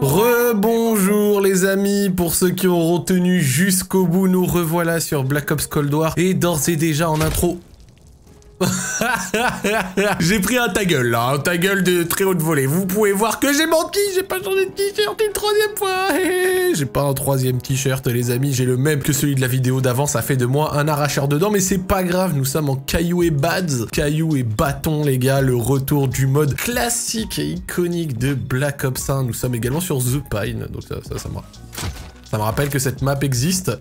Rebonjour les amis, pour ceux qui auront tenu jusqu'au bout, nous revoilà sur Black Ops Cold War. Et d'ores et déjà en intro, j'ai pris un ta gueule là, un ta gueule de très haute volée. Vous pouvez voir que j'ai menti, j'ai pas changé de t-shirt une troisième fois. j'ai pas un troisième t-shirt les amis, j'ai le même que celui de la vidéo d'avant, ça fait de moi un arracheur dedans, mais c'est pas grave, nous sommes en caillou et bads. Caillou et bâton les gars, le retour du mode classique et iconique de Black Ops 1. Nous sommes également sur The Pine, donc ça, ça me rappelle que cette map existe.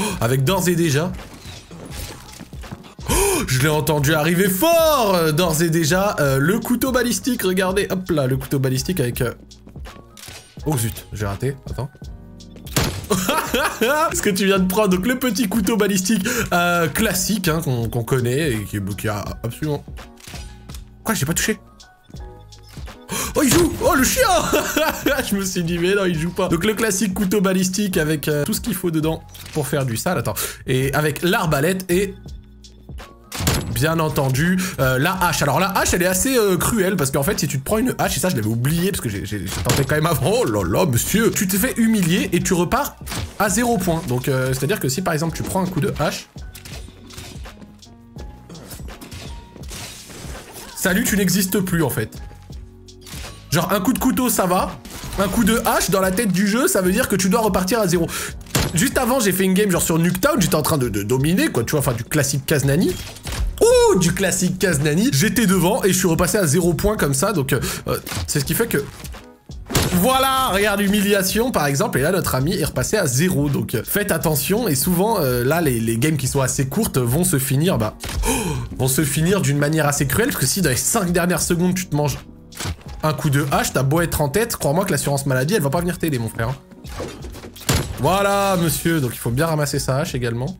Oh, avec d'ores et déjà je l'ai entendu arriver fort euh, D'ores et déjà, euh, le couteau balistique, regardez, hop là, le couteau balistique avec... Euh, oh zut, j'ai raté, attends. Ce que tu viens de prendre, donc le petit couteau balistique classique hein, qu'on connaît et qui, qui a absolument... Quoi, j'ai pas touché Oh, il joue Oh, le chien Je me suis dit, mais non, il joue pas. Donc, le classique couteau balistique avec tout ce qu'il faut dedans pour faire du sale. Attends. Et avec l'arbalète et bien entendu euh, la hache. Alors la hache, elle est assez euh, cruelle parce qu'en fait, si tu te prends une hache, et ça je l'avais oublié parce que j'ai tenté quand même avant, oh là là, monsieur, tu te fais humilier et tu repars à zéro point. Donc euh, c'est-à-dire que si par exemple tu prends un coup de hache, salut, tu n'existes plus en fait. Genre un coup de couteau, ça va. Un coup de hache dans la tête du jeu, ça veut dire que tu dois repartir à zéro. Juste avant, j'ai fait une game genre sur Nuketown, j'étais en train de, de, dominer, quoi, tu vois, enfin du classique Kaznani du classique Kaznani. J'étais devant et je suis repassé à zéro point comme ça. Donc, euh, euh, c'est ce qui fait que... Voilà, regarde humiliation par exemple, et là notre ami est repassé à zéro, donc euh, faites attention, et souvent là les, games qui sont assez courtes vont se finir, bah, vont se finir d'une manière assez cruelle, parce que si dans les 5 dernières secondes tu te manges un coup de hache, t'as beau être en tête, crois-moi que l'assurance maladie elle va pas venir t'aider mon frère. Voilà monsieur, donc il faut bien ramasser sa hache également.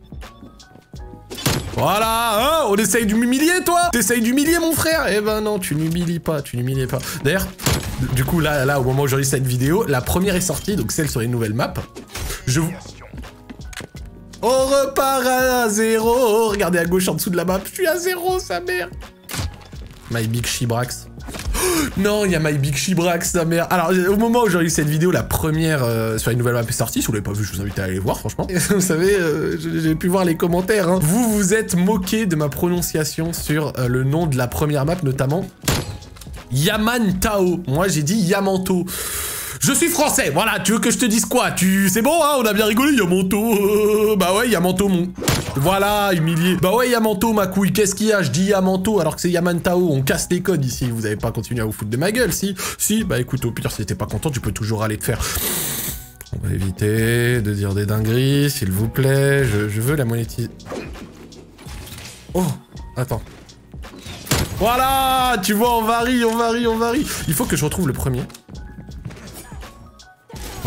Voilà, hein On essaye de m'humilier, toi T'essayes d'humilier, mon frère Eh ben non, tu n'humilies pas, tu n'humilies pas. D'ailleurs, du coup, là, là, au moment où j'enregistre cette vidéo, la première est sortie, donc celle sur les nouvelles maps. Je vous... On repart à zéro Regardez à gauche, en dessous de la map, je suis à zéro, sa mère My Big Shibrax. non, il y a My Big Shibrax, sa mère. Alors, au moment où j'ai eu cette vidéo, la première euh, sur une nouvelle map est sortie. Si vous l'avez pas vu, je vous invite à aller voir, franchement. vous savez, euh, j'ai pu voir les commentaires. Hein. Vous vous êtes moqué de ma prononciation sur euh, le nom de la première map, notamment Yaman Tao. Moi, j'ai dit Yamanto. Je suis français, voilà, tu veux que je te dise quoi? Tu C'est bon, hein, on a bien rigolé, Yamanto. Euh, bah ouais, Yamanto, mon... Voilà, humilié. Bah ouais, Yamanto, ma couille, qu'est-ce qu'il y a? Je dis Yamanto alors que c'est Yamantao, on casse les codes ici. Vous avez pas continué à vous foutre de ma gueule, si? Si, bah écoute, au pire, si t'es pas content, tu peux toujours aller te faire... On va éviter de dire des dingueries, s'il vous plaît. Je, veux la monétiser. Oh, attends. Voilà Tu vois, on varie, on varie, on varie. Il faut que je retrouve le premier.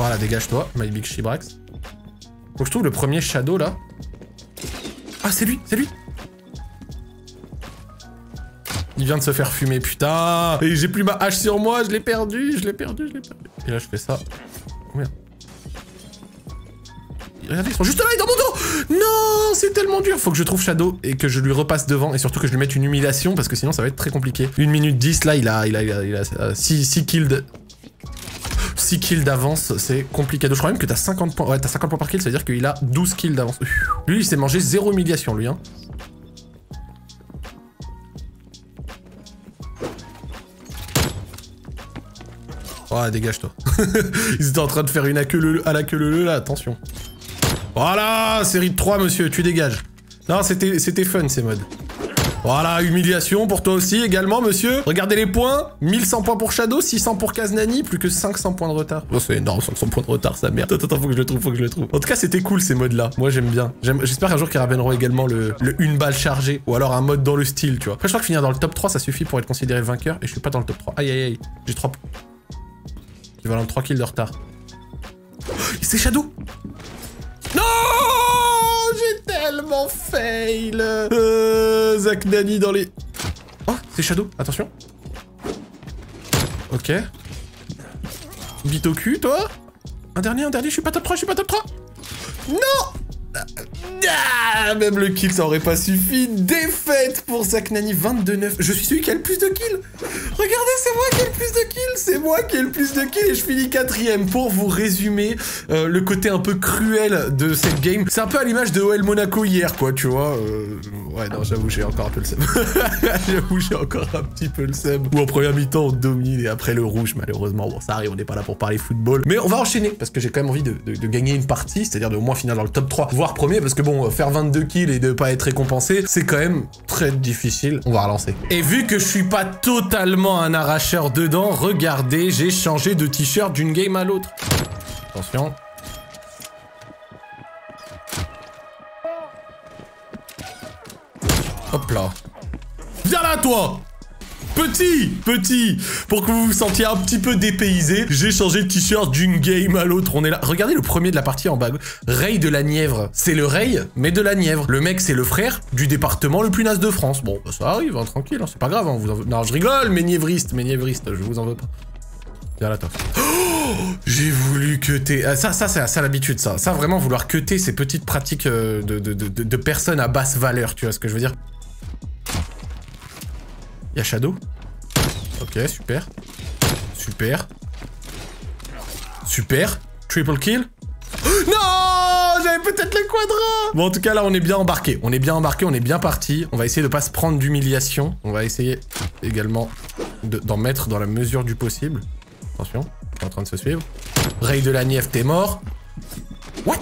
Voilà, dégage-toi, my big Shibrax. Faut que je trouve le premier shadow là. Ah, c'est lui, c'est lui Il vient de se faire fumer, putain Et j'ai plus ma hache sur moi, je l'ai perdu, je l'ai perdu, je l'ai perdu. Et là, je fais ça. Oh merde. Regardez, ils sont juste là, il est dans mon dos Non, c'est tellement dur Faut que je trouve Shadow et que je lui repasse devant et surtout que je lui mette une humiliation parce que sinon ça va être très compliqué. 1 minute 10, là, il a, il a, il a, 6, euh, kills 6 kills d'avance, c'est compliqué. Je crois même que t'as 50 points. Ouais, t'as 50 points par kill, c'est-à-dire qu'il a 12 kills d'avance. Lui, il s'est mangé zéro humiliation, lui, hein. Oh, dégage-toi. Ils étaient en train de faire une à, queue à la queue le là, attention. Voilà, série de 3, monsieur, tu dégages. Non, c'était fun, ces modes. Voilà, humiliation pour toi aussi également, monsieur. Regardez les points. 1100 points pour Shadow, 600 pour Kaznani, plus que 500 points de retard. Oh, c'est énorme, 500 points de retard, sa merde. Attends, attends, faut que je le trouve, faut que je le trouve. En tout cas, c'était cool ces modes-là. Moi, j'aime bien. J'espère qu'un jour qu'ils ramèneront également le, une balle chargée, ou alors un mode dans le style, tu vois. Après, je crois que finir dans le top 3, ça suffit pour être considéré vainqueur, et je suis pas dans le top 3. Aïe, aïe, aïe. J'ai 3... Équivalent de 3 kills de retard. c'est Shadow fail euh, Zach Nani dans les... Oh, c'est Shadow, attention. Ok. Bite au cul, toi Un dernier, un dernier, je suis pas top 3, je suis pas top 3 Non Ah, même le kill, ça aurait pas suffi. Défaite pour Zach Nani, 22-9. Je suis celui qui a le plus de kills. Regardez, c'est moi qui ai le plus de kills. C'est moi qui ai le plus de kills et je finis quatrième. Pour vous résumer euh, le côté un peu cruel de cette game, c'est un peu à l'image de OL Monaco hier, quoi, tu vois. Euh, ouais, non, j'avoue, j'ai encore un peu le seum. j'avoue, j'ai encore un petit peu le seum. Ou en première mi-temps, on domine et après le rouge, malheureusement. Bon, ça arrive, on n'est pas là pour parler football. Mais on va enchaîner parce que j'ai quand même envie de, gagner une partie, c'est-à-dire de au moins finir dans le top 3, voire premier, parce que bon, faire 22 kills et de pas être récompensé, c'est quand même très difficile. On va relancer. Et vu que je suis pas totalement un arracheur dedans, regardez, j'ai changé de t-shirt d'une game à l'autre. Attention. Hop là. Viens là, toi Petit, petit, pour que vous vous sentiez un petit peu dépaysé, j'ai changé de t-shirt d'une game à l'autre. On est là. Regardez le premier de la partie en bas. Ray de la Nièvre. C'est le Ray, mais de la Nièvre. Le mec, c'est le frère du département le plus naze de France. Bon, bah, ça arrive, hein, tranquille, hein, c'est pas grave. Hein, Non, je rigole, mes niévristes, mes niévristes, je vous en veux pas. Viens là, toi. Oh, j'ai voulu cuter. Ah, ça, ça, c'est ça l'habitude, ça. Ça, vraiment, vouloir cuter ces petites pratiques euh, de, de, de personnes à basse valeur, tu vois ce que je veux dire? Il y a Shadow. Ok, super. Super. Super. Triple kill. non J'avais peut-être le quadra Bon, en tout cas, là, on est bien embarqué. On est bien embarqué, on est bien parti. On va essayer de pas se prendre d'humiliation. On va essayer également d'en mettre dans la mesure du possible. Attention, est en train de se suivre. Ray de la Nièvre, t'es mort. What?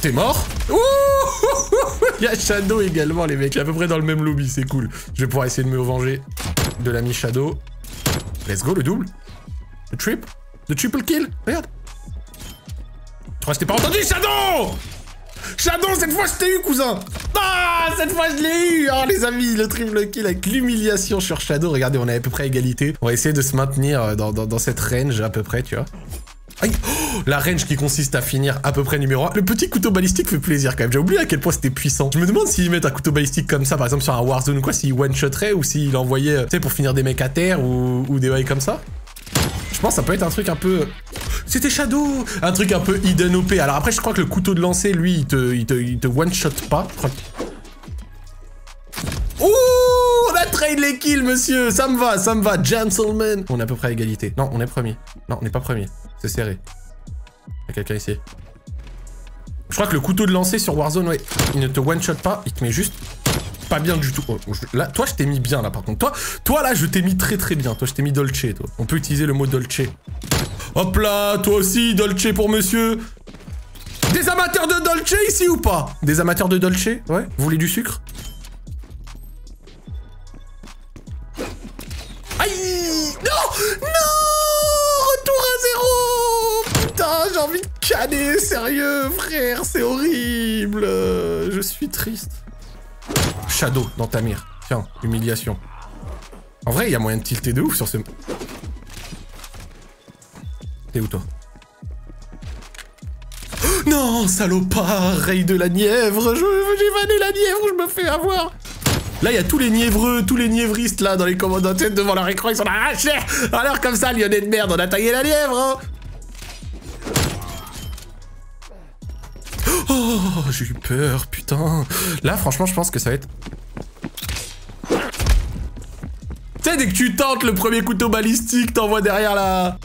T'es mort? Ouh Il y a Shadow également, les mecs. À peu près dans le même lobby, c'est cool. Je vais pouvoir essayer de me venger de l'ami Shadow. Let's go, le double. Le trip. Le triple kill. Regarde. Je crois que je t'ai pas entendu, Shadow Shadow, cette fois je t'ai eu, cousin Ah, cette fois je l'ai eu Oh, les amis, le triple kill avec l'humiliation sur Shadow. Regardez, on est à peu près à égalité. On va essayer de se maintenir dans, dans cette range à peu près, tu vois. Aïe La range qui consiste à finir à peu près numéro 1. Le petit couteau balistique fait plaisir quand même. J'ai oublié à quel point c'était puissant. Je me demande s'ils mettent un couteau balistique comme ça, par exemple sur un Warzone ou quoi, s'il one-shotterait ou s'il envoyait, tu sais, pour finir des mecs à terre ou, des bails comme ça. Je pense que ça peut être un truc un peu... C'était Shadow Un truc un peu hidden OP. Alors après, je crois que le couteau de lancer, lui, il te, il te, one-shot pas. Je crois Ouh trade les kills, monsieur Ça me va, ça me va, gentleman On est à peu près à égalité. Non, on est premier. Non, on n'est pas premier. C'est serré. Il y a quelqu'un ici. Je crois que le couteau de lancer sur Warzone, ouais, il ne te one-shot pas, il te met juste pas bien du tout. Oh, là, toi, je t'ai mis bien, là, par contre. Toi, toi là, je t'ai mis très très bien. Toi, je t'ai mis Dolce, toi. On peut utiliser le mot Dolce. Hop là, toi aussi, Dolce pour monsieur. Des amateurs de Dolce ici ou pas? Des amateurs de Dolce? Ouais Vous voulez du sucre? Envie de canner, sérieux, frère, c'est horrible. Je suis triste. Shadow dans ta mire. Tiens, humiliation. En vrai, il y a moyen de tilter de ouf sur ce... T'es où, toi Non, salopard, Ray de la Nièvre J'ai vanné la Nièvre, je me fais avoir Là, il y a tous les niévreux, tous les niévristes, là, dans les commandes tête devant leur écran, ils sont là, ah, Alors, comme ça, lyonnais de merde, on a taillé la Nièvre, hein Oh, j'ai eu peur, putain. Là, franchement, je pense que ça va être... Tu sais, dès que tu tentes le premier couteau balistique, t'envoies derrière la...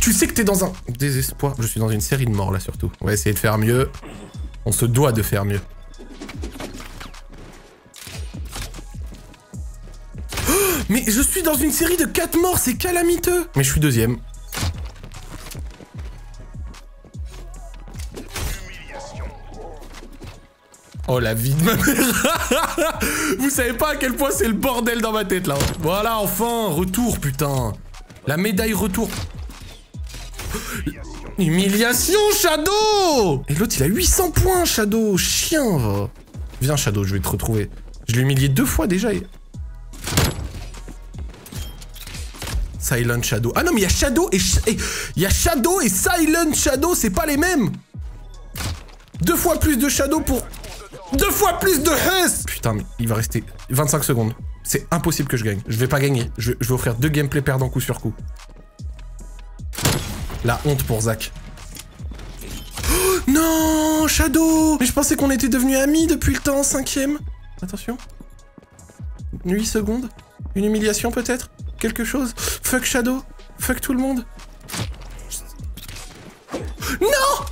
Tu sais que t'es dans un désespoir. Je suis dans une série de morts, là, surtout. On va essayer de faire mieux. On se doit de faire mieux. Mais je suis dans une série de 4 morts, c'est calamiteux Mais je suis deuxième. Oh la vie de ma mère. Vous savez pas à quel point c'est le bordel dans ma tête là. Voilà enfin Retour putain. La médaille retour. Humiliation Shadow. Et l'autre il a 800 points Shadow. Chien va. Viens Shadow je vais te retrouver. Je l'ai humilié deux fois déjà. Silent Shadow. Ah non, mais il y a Shadow et... Il y a Shadow et Silent Shadow, c'est pas les mêmes. Deux fois plus de Shadow pour deux fois plus de Hess Putain, mais il va rester 25 secondes. C'est impossible que je gagne. Je vais pas gagner. Je, vais offrir deux gameplays perdants coup sur coup. La honte pour Zach. Non, Shadow Mais je pensais qu'on était devenus amis depuis le temps, cinquième. Attention. 8 secondes. Une humiliation peut-être? Quelque chose? Fuck Shadow Fuck tout le monde Non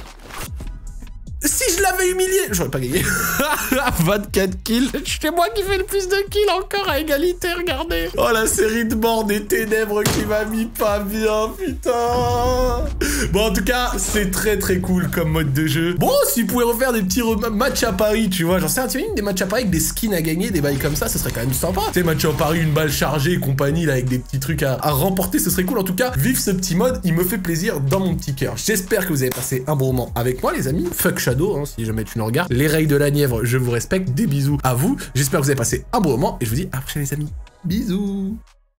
si je l'avais humilié, j'aurais pas gagné. 24 kills. C'est moi qui fais le plus de kills encore à égalité, regardez. Oh, la série de morts des ténèbres qui m'a mis pas bien, putain. Bon, en tout cas, c'est très très cool comme mode de jeu. Bon, si vous pouvez refaire des petits matchs à Paris, tu vois, j'en sais un, tu des matchs à Paris avec des skins à gagner, des bails comme ça, ce serait quand même sympa. Tu sais, match à Paris, une balle chargée et compagnie, là, avec des petits trucs à, à remporter, ce serait cool. En tout cas, vive ce petit mode, il me fait plaisir dans mon petit cœur. J'espère que vous avez passé un bon moment avec moi, les amis. Fuck Shadow, hein, si jamais tu nous regardes. Les règles de la Nièvre, je vous respecte. Des bisous à vous. J'espère que vous avez passé un bon moment et je vous dis à la prochaine, les amis. Bisous